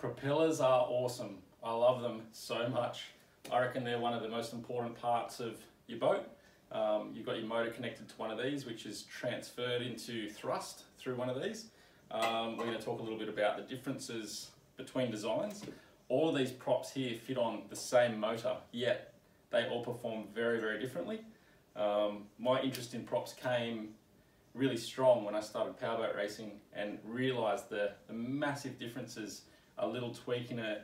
Propellers are awesome. I love them so much. I reckon they're one of the most important parts of your boat. Um, you've got your motor connected to one of these, which is transferred into thrust through one of these. Um, we're going to talk a little bit about the differences between designs. All of these props here fit on the same motor, yet they all perform very, very differently. Um, my interest in props came really strong when I started powerboat racing and realised the, the massive differences a little tweak in a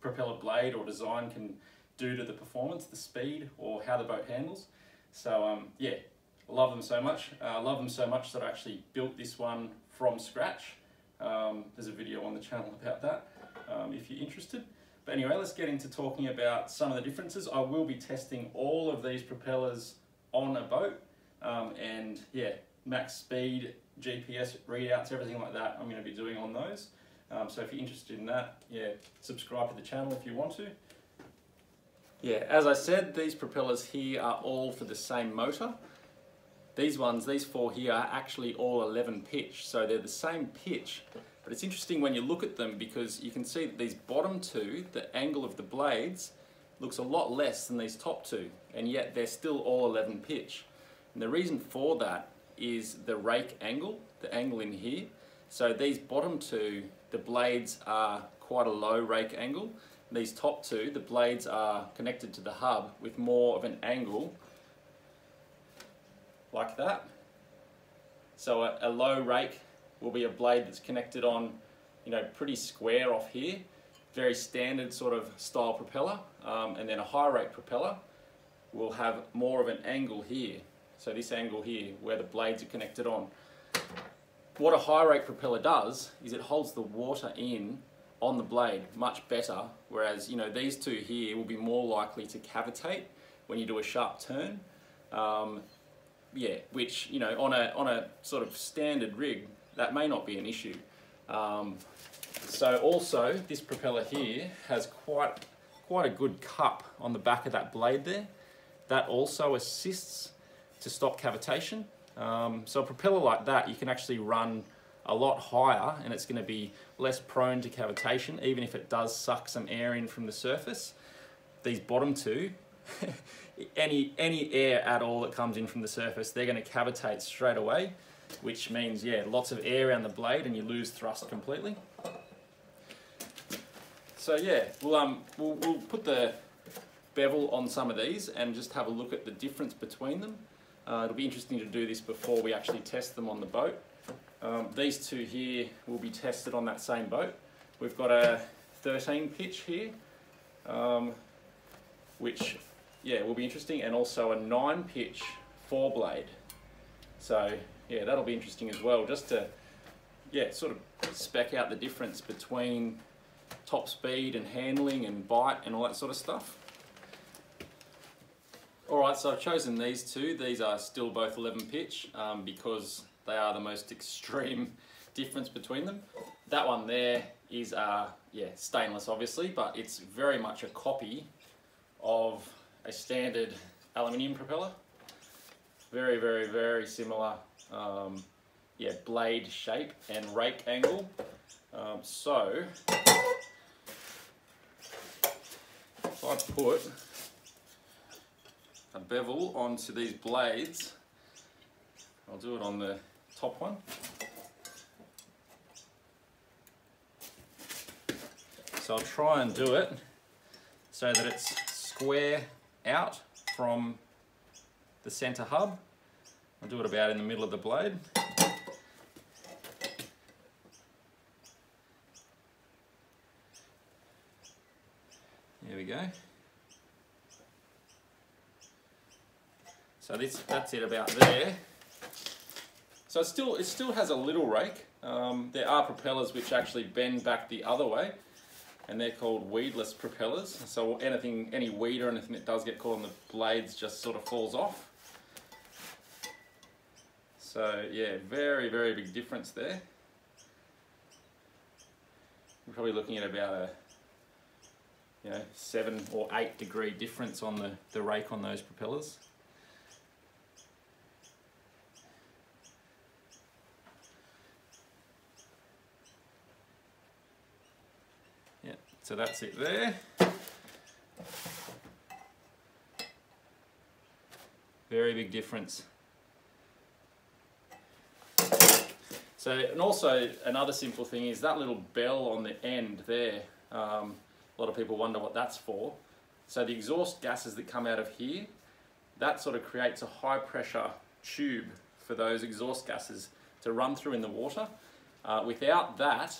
propeller blade or design can do to the performance, the speed, or how the boat handles. So um, yeah, love them so much. I uh, love them so much that I actually built this one from scratch. Um, there's a video on the channel about that um, if you're interested. But anyway, let's get into talking about some of the differences. I will be testing all of these propellers on a boat um, and yeah, max speed, GPS readouts, everything like that I'm going to be doing on those. Um, so if you're interested in that, yeah, subscribe to the channel if you want to. Yeah, as I said, these propellers here are all for the same motor. These ones, these four here, are actually all 11 pitch, so they're the same pitch. But it's interesting when you look at them because you can see that these bottom two, the angle of the blades, looks a lot less than these top two, and yet they're still all 11 pitch. And the reason for that is the rake angle, the angle in here. So these bottom two, the blades are quite a low rake angle. These top two, the blades are connected to the hub with more of an angle like that. So a, a low rake will be a blade that's connected on, you know, pretty square off here, very standard sort of style propeller. Um, and then a high rake propeller will have more of an angle here. So this angle here, where the blades are connected on. What a high rake propeller does is it holds the water in on the blade much better, whereas you know these two here will be more likely to cavitate when you do a sharp turn. Um, yeah, which you know on a on a sort of standard rig that may not be an issue. Um, so also this propeller here has quite quite a good cup on the back of that blade there. That also assists to stop cavitation. Um, so a propeller like that, you can actually run a lot higher and it's going to be less prone to cavitation, even if it does suck some air in from the surface. These bottom two, any, any air at all that comes in from the surface, they're going to cavitate straight away, which means, yeah, lots of air around the blade and you lose thrust completely. So yeah, we'll, um, we'll, we'll put the bevel on some of these and just have a look at the difference between them. Uh, it'll be interesting to do this before we actually test them on the boat. Um, these two here will be tested on that same boat. We've got a 13 pitch here, um, which yeah will be interesting, and also a 9 pitch four blade. So yeah, that'll be interesting as well, just to yeah sort of spec out the difference between top speed and handling and bite and all that sort of stuff. Alright, so I've chosen these two. These are still both 11 pitch um, because they are the most extreme difference between them. That one there is uh, yeah, stainless obviously, but it's very much a copy of a standard aluminium propeller. Very, very, very similar um, yeah, blade shape and rake angle. Um, so, if I put a bevel onto these blades. I'll do it on the top one. So I'll try and do it so that it's square out from the center hub. I'll do it about in the middle of the blade. There we go. So this, that's it about there. So it still, it still has a little rake. Um, there are propellers which actually bend back the other way and they're called weedless propellers. So anything, any weed or anything that does get caught on the blades just sort of falls off. So yeah, very, very big difference there. We're probably looking at about a you know, seven or eight degree difference on the, the rake on those propellers. Yeah, so that's it there. Very big difference. So, and also another simple thing is that little bell on the end there. Um, a lot of people wonder what that's for. So the exhaust gases that come out of here, that sort of creates a high pressure tube for those exhaust gases to run through in the water. Uh, without that,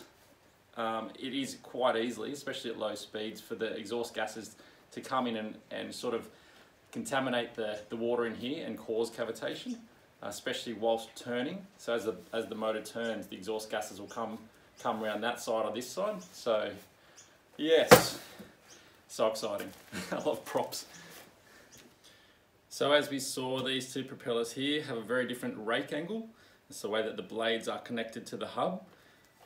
um, it is quite easily, especially at low speeds, for the exhaust gases to come in and, and sort of contaminate the, the water in here and cause cavitation, especially whilst turning. So as the, as the motor turns, the exhaust gases will come, come around that side or this side. So yes, so exciting. I love props. So as we saw, these two propellers here have a very different rake angle. It's the way that the blades are connected to the hub.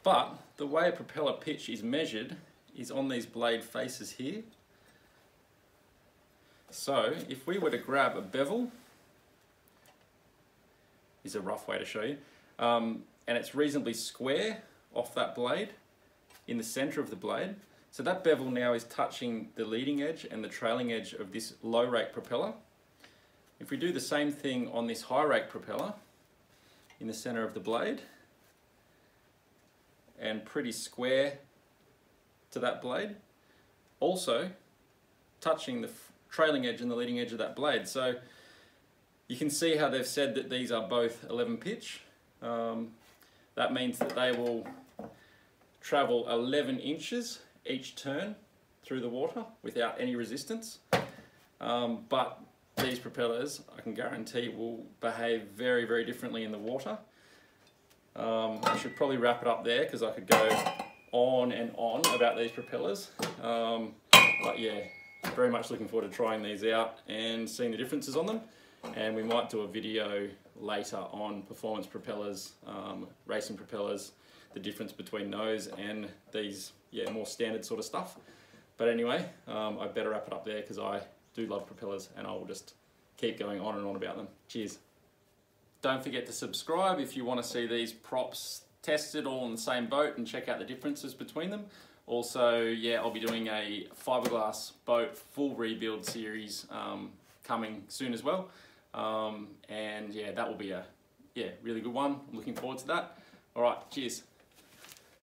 But the way a propeller pitch is measured is on these blade faces here. So if we were to grab a bevel, is a rough way to show you, um, and it's reasonably square off that blade, in the center of the blade, so that bevel now is touching the leading edge and the trailing edge of this low rake propeller. If we do the same thing on this high rake propeller, in the center of the blade, and pretty square to that blade, also touching the trailing edge and the leading edge of that blade. So you can see how they've said that these are both 11 pitch. Um, that means that they will travel 11 inches each turn through the water without any resistance. Um, but these propellers, I can guarantee, will behave very, very differently in the water. Um, I should probably wrap it up there because I could go on and on about these propellers. Um, but yeah, very much looking forward to trying these out and seeing the differences on them. And we might do a video later on performance propellers, um, racing propellers, the difference between those and these yeah more standard sort of stuff. But anyway, um, I better wrap it up there because I do love propellers and I will just keep going on and on about them. Cheers. Don't forget to subscribe if you want to see these props tested all in the same boat and check out the differences between them. Also, yeah, I'll be doing a fiberglass boat full rebuild series um, coming soon as well. Um, and yeah, that will be a yeah really good one. I'm looking forward to that. All right, cheers.